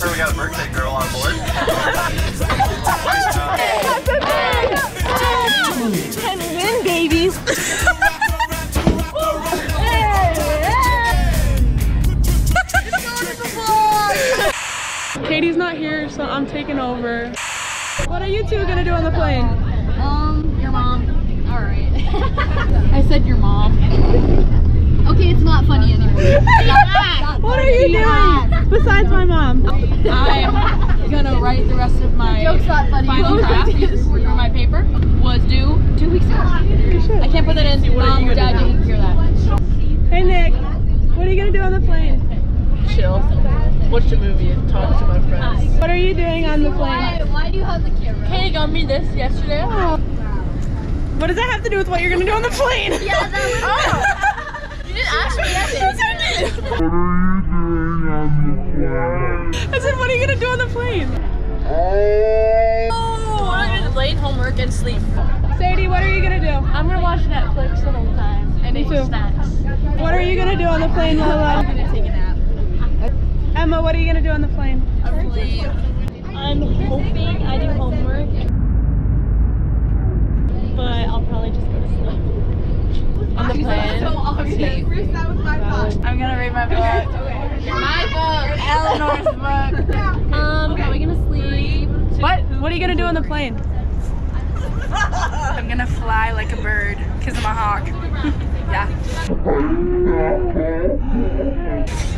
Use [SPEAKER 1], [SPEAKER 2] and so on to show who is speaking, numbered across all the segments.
[SPEAKER 1] Heard we got a birthday girl on board.
[SPEAKER 2] Can win, babies.
[SPEAKER 3] Katie's not here, so I'm taking over. What are you two gonna do on the plane?
[SPEAKER 4] Um, your mom. All right. I said your mom. Okay, it's not funny anymore.
[SPEAKER 3] What are you doing besides my mom?
[SPEAKER 4] I'm gonna write the rest of my joke's not funny. final draft for my paper. Was due two weeks ago. I can't put that in. Mom, dad didn't hear that.
[SPEAKER 3] Hey Nick, what are you gonna do on the plane?
[SPEAKER 5] chill, watch a movie, and talk to my friends.
[SPEAKER 3] What are you doing on the plane?
[SPEAKER 4] Why do you have the camera?
[SPEAKER 5] Kay got me this yesterday. Oh.
[SPEAKER 3] What does that have to do with what you're gonna do on the plane?
[SPEAKER 4] Yeah, that
[SPEAKER 3] do on the plane?
[SPEAKER 5] Oh, I'm gonna late homework and sleep.
[SPEAKER 3] Sadie, what are you gonna do?
[SPEAKER 5] I'm gonna watch Netflix the whole time and
[SPEAKER 3] Me
[SPEAKER 5] eat
[SPEAKER 3] too.
[SPEAKER 5] snacks.
[SPEAKER 3] What are you gonna do on the plane, Lola?
[SPEAKER 4] I'm gonna take a nap.
[SPEAKER 3] Emma, what are you gonna do on the plane?
[SPEAKER 5] I'm hoping I do homework, but I'll probably just go to sleep. On the plane.
[SPEAKER 4] I'm gonna read my book. My book. Eleanor's book.
[SPEAKER 5] Um, probably gonna sleep.
[SPEAKER 3] What? What are you gonna do on the plane?
[SPEAKER 4] I'm gonna fly like a bird because I'm a hawk. yeah.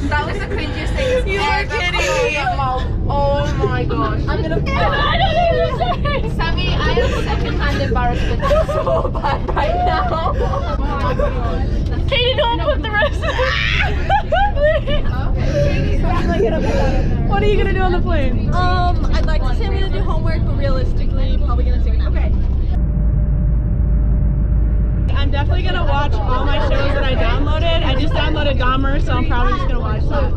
[SPEAKER 4] That was the cringiest thing. You are kidding. Oh my gosh. I'm gonna fly. Sammy, I have secondhand embarrassment. I'm so bad right now.
[SPEAKER 5] Katie, don't put the rest of
[SPEAKER 3] What are you gonna do on the plane?
[SPEAKER 5] Um, I'd like to say I'm gonna do homework, but realistically, probably gonna take a nap. Okay.
[SPEAKER 3] I'm definitely gonna watch all my shows that I downloaded. I just downloaded Dahmer, so I'm probably just gonna watch that.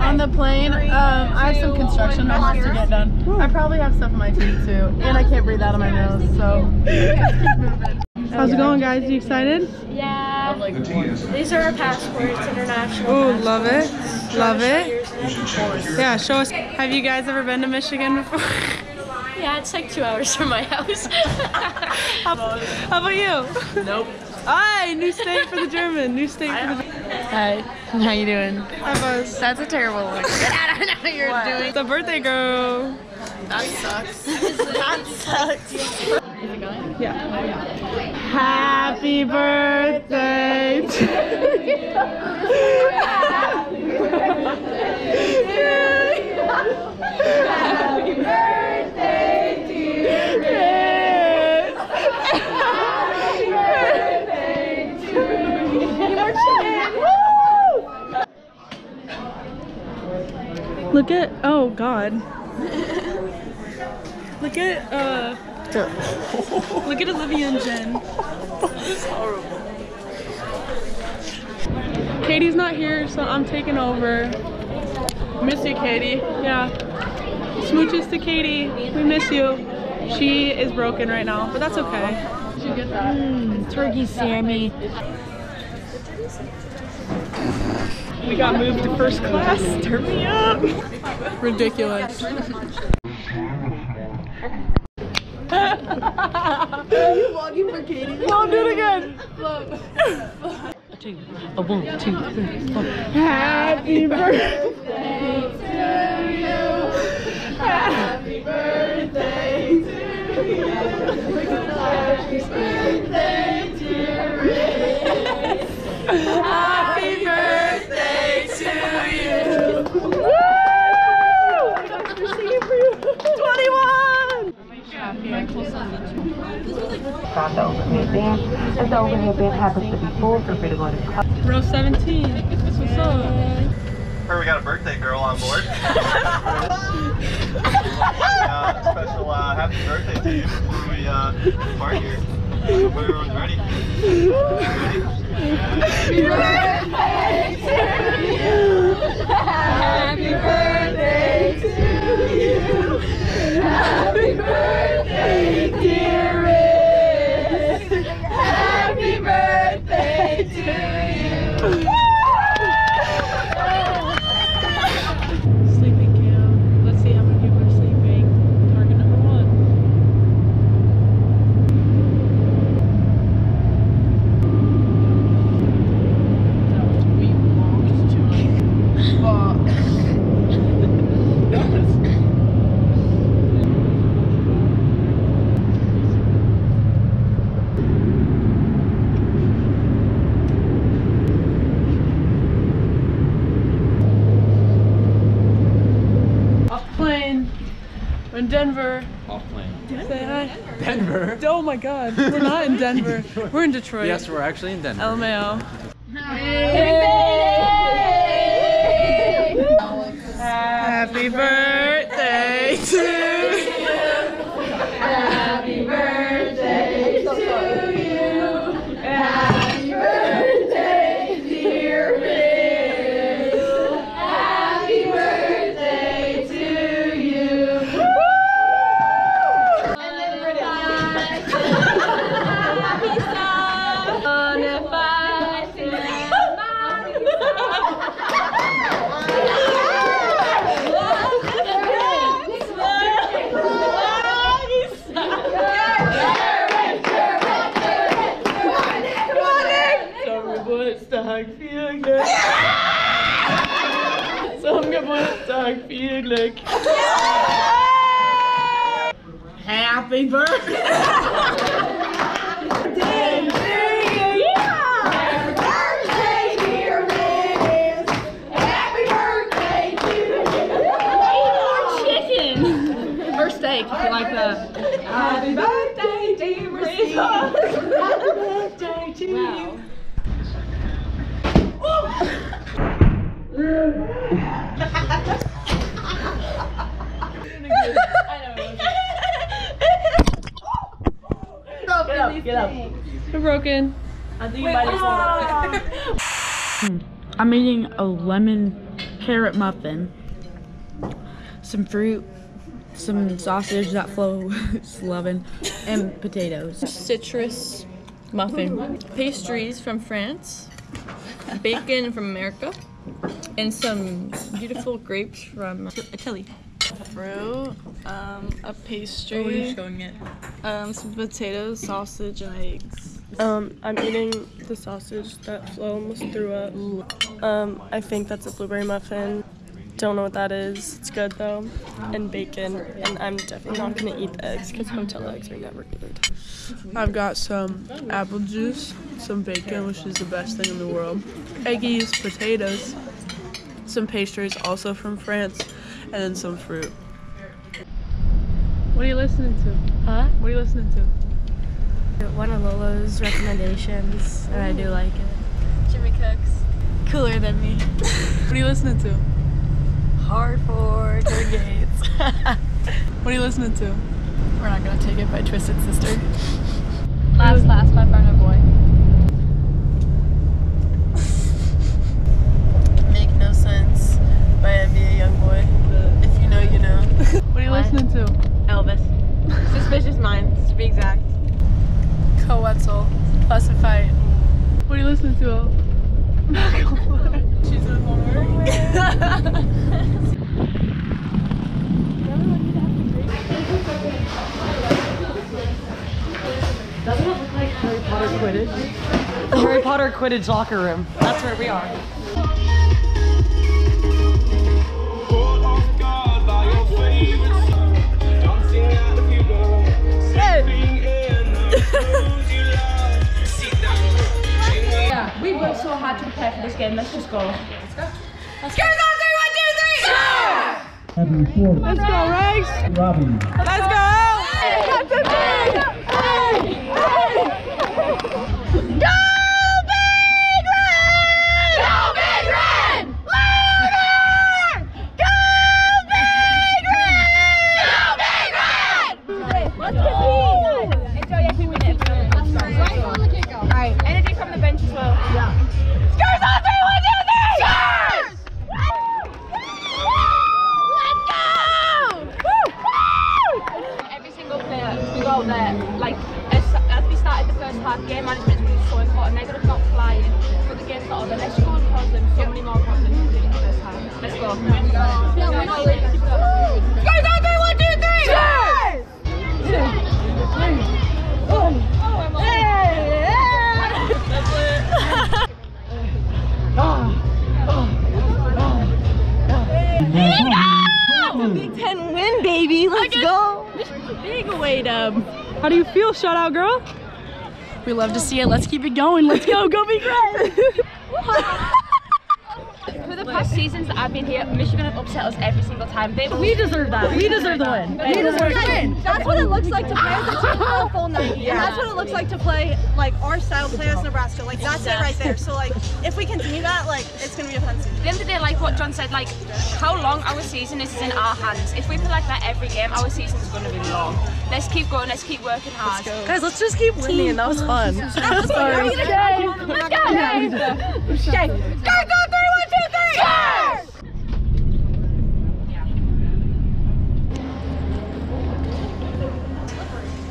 [SPEAKER 5] On the plane, um, I have some construction homework to get done. I probably have stuff in my teeth too, and I can't breathe out of my nose, so.
[SPEAKER 3] How's it going, guys? You excited?
[SPEAKER 5] Yeah. These are our passports, international.
[SPEAKER 3] Oh, love it. Love it. Yeah, show us. Have you guys ever been to Michigan before?
[SPEAKER 5] Yeah, it's like two hours from my house.
[SPEAKER 3] how, how about you?
[SPEAKER 5] nope.
[SPEAKER 3] Hi, new state for the German. New state for the.
[SPEAKER 5] Hi, how you doing?
[SPEAKER 3] Hi, Buzz.
[SPEAKER 5] That's a terrible look. I don't know what you're doing.
[SPEAKER 3] The birthday girl.
[SPEAKER 5] That sucks. that sucks. Is it going?
[SPEAKER 3] Yeah. Happy birthday to Happy birthday to Chris. Happy birthday to you. Look at oh god. Look at uh Look at Olivia and Jen. This is horrible. Katie's not here, so I'm taking over. Miss you, Katie. Yeah. Smooches to Katie. We miss you. She is broken right now, but that's okay.
[SPEAKER 5] Mm, turkey Sammy.
[SPEAKER 3] We got moved to first class. Turn me up. Ridiculous. Are you vlogging for Katie? No, do it again.
[SPEAKER 5] A one, two, three, four.
[SPEAKER 3] Happy birthday
[SPEAKER 6] Stop the open museum. If the open museum happens to be full, feel free to go to the
[SPEAKER 3] Row 17. What's up?
[SPEAKER 1] Heard we got a birthday girl on board. happy birthday to you before we uh, depart here. Hope everyone's ready. Happy
[SPEAKER 3] Happy birthday to you. Happy birthday, dear Rick. Happy birthday to you.
[SPEAKER 4] In Denver.
[SPEAKER 7] Off plane.
[SPEAKER 4] Say hi.
[SPEAKER 7] Denver.
[SPEAKER 4] Oh my god. We're not in Denver. We're in Detroit.
[SPEAKER 7] Yes, we're actually in Denver.
[SPEAKER 4] LMAO. Happy birthday to Geburtstag, viel Glück. Zum Geburtstag, viel Glück. Happy birthday!
[SPEAKER 8] Or steak, if you like that.
[SPEAKER 4] Happy birthday, dear Happy birthday to you. We're broken. I think you might hmm.
[SPEAKER 9] I'm eating a lemon carrot muffin, some fruit, some sausage that flows loving, and potatoes.
[SPEAKER 8] Citrus muffin. Pastries from France. Bacon from America. And some beautiful grapes from Italy.
[SPEAKER 4] fruit, um, a pastry,
[SPEAKER 8] showing it.
[SPEAKER 4] um, some potatoes, sausage, and eggs. Um, I'm eating the sausage that Flo almost threw up. Um, I think that's a blueberry muffin. Don't know what that is. It's good though. And bacon. And I'm definitely not gonna eat the eggs because hotel eggs are never good. I've got some apple juice, some bacon, which is the best thing in the world, eggies, potatoes, some pastries also from France, and then some fruit. What are you listening to?
[SPEAKER 9] Huh?
[SPEAKER 4] What are you listening to?
[SPEAKER 9] One of Lolo's recommendations, and I do like it.
[SPEAKER 8] Jimmy Cooks.
[SPEAKER 9] Cooler than me.
[SPEAKER 4] What are you listening to?
[SPEAKER 9] Hard for Kurt Gates.
[SPEAKER 4] What are you listening to?
[SPEAKER 8] We're not gonna take it by Twisted Sister. Last Last by Burna Boy. Make no sense by NBA Youngboy. If you know, you know.
[SPEAKER 4] What are you listening to?
[SPEAKER 8] Elvis. Suspicious Minds, to be exact. Coetzel. Classified.
[SPEAKER 4] What are you listening to? She's in homework.
[SPEAKER 10] The Harry Potter Quidditch locker room. That's where we are.
[SPEAKER 11] Caught off guard by your favorite song. Dancing at the funeral. Sleeping in the clothes you love. Sit down.
[SPEAKER 12] We worked so hard to prepare for this game. Let's just go. Let's go. Let's go.
[SPEAKER 4] Let's go, Rex. Let's go.
[SPEAKER 13] Big Ten win, baby. Let's go.
[SPEAKER 9] Big away dub.
[SPEAKER 4] How do you feel, shout out girl?
[SPEAKER 9] We love to see it. Let's keep it going. Let's go. Go be great.
[SPEAKER 12] For the
[SPEAKER 4] past seasons that I've been here, Michigan have upset us every single time. They
[SPEAKER 9] We deserve that. We deserve the win. We deserve the win.
[SPEAKER 2] That's what it looks like to play as a team for a full 90. And that's what it looks like to play like our style play as Nebraska. Like that's it right there. So like if we continue that, like it's gonna be a fun season.
[SPEAKER 4] At the end of the day, like what John said, like how long our season is is in our hands. If we play like that every game, our season is going to be long. Let's keep going. Let's keep working hard.
[SPEAKER 3] Guys, let's just keep winning. That was fun.
[SPEAKER 2] Sorry.
[SPEAKER 4] Let's go. Okay. Go, go, three, one, two, three.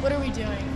[SPEAKER 5] What are we doing?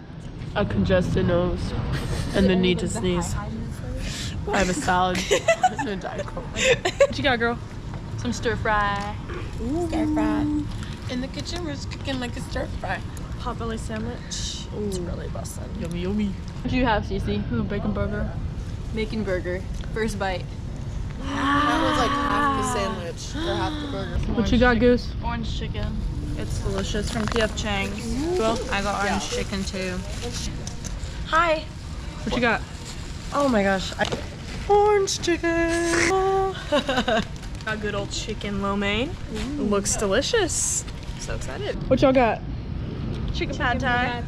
[SPEAKER 8] A
[SPEAKER 3] congested nose and the need to sneeze. I have a salad and a diet coke. What you got, girl?
[SPEAKER 8] Some stir fry. Ooh.
[SPEAKER 5] Stir fry. In the kitchen, we're just cooking like a stir fry.
[SPEAKER 3] Potbelly sandwich. It's really busting. Yummy, yummy.
[SPEAKER 8] What do you have, Cece?
[SPEAKER 3] Ooh, bacon burger.
[SPEAKER 8] Bacon burger. First bite.
[SPEAKER 5] That was like half the sandwich or half the burger.
[SPEAKER 3] What you got, Goose?
[SPEAKER 8] Orange chicken.
[SPEAKER 9] It's delicious from PF Chang's. Well, I got orange chicken too.
[SPEAKER 3] Hi. What you got? Oh my gosh. I- Orange chicken. got good old chicken lo mein. Looks delicious. So excited. What y'all got? Chicken chicken pad thai.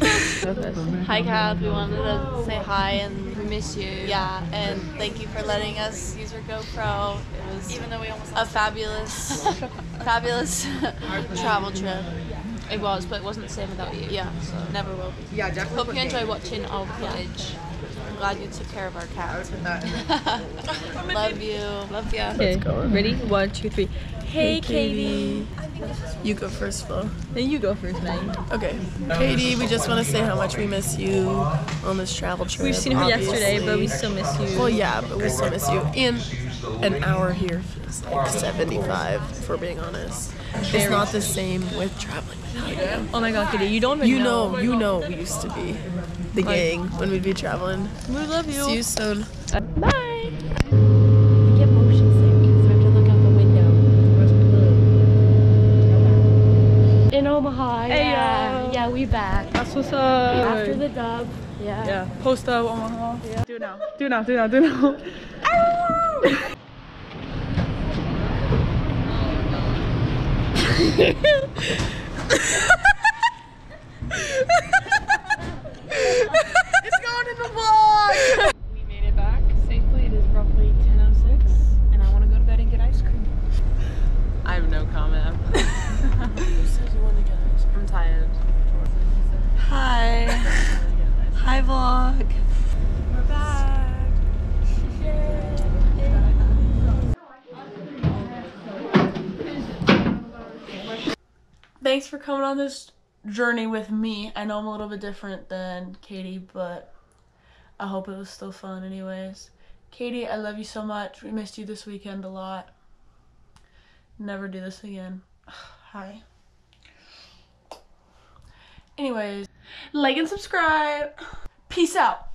[SPEAKER 7] Hi, Kath. We wanted to say hi and we miss you. Yeah, and thank you for letting us use your GoPro. It was even though we almost a fabulous, fabulous travel trip.
[SPEAKER 4] It was, but it wasn't the same without you.
[SPEAKER 7] Yeah, so never will be.
[SPEAKER 4] Yeah, definitely. Hope you enjoy watching our the footage.
[SPEAKER 7] I'm glad you took care of our cat. Love you. Love you.
[SPEAKER 3] Okay. Ready? One, two, three. Hey, Katie.
[SPEAKER 5] You go first, Flo.
[SPEAKER 3] Then you go first, man.
[SPEAKER 5] Okay. Katie, we just want to say how much we miss you on this travel trip.
[SPEAKER 3] We've seen her yesterday, but we still miss you.
[SPEAKER 5] Well, yeah, but we still miss you. And an hour here feels like 75, if we're being honest. It's not the same with traveling without you.
[SPEAKER 3] Oh my god, Katie, you don't
[SPEAKER 5] You know, you know, we used to be the gang when we'd be traveling.
[SPEAKER 3] We love you.
[SPEAKER 5] See you soon.
[SPEAKER 3] Bye.
[SPEAKER 2] We get motion sick, so we have to look out the window. In Omaha, yeah. Yeah, we back.
[SPEAKER 3] That's what's up.
[SPEAKER 2] After the dub. Yeah.
[SPEAKER 3] Yeah. Post up Omaha. Yeah. Do it now. Do it now. Do it now. Do it now. It's going in the vlog!
[SPEAKER 8] We made it back safely. It is roughly 10:06, and I want to go to bed and get ice cream.
[SPEAKER 3] I have no comment.
[SPEAKER 8] I'm tired.
[SPEAKER 5] Hi. Hi, vlog.
[SPEAKER 3] We're back.
[SPEAKER 5] Thanks for coming on this journey with me. I know I'm a little bit different than Katie, but I hope it was still fun, anyways. Katie, I love you so much. We missed you this weekend a lot. Never do this again. Hi. Anyways, like and subscribe. Peace out.